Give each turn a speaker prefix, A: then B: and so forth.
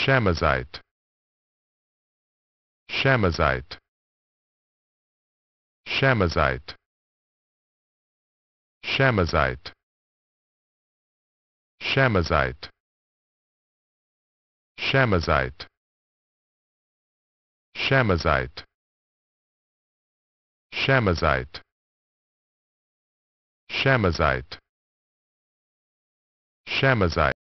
A: Shamazite Shamazite Shamazite Shamazite Shamazite Shamazite Shamazite Shamazite Shamazite Shamazite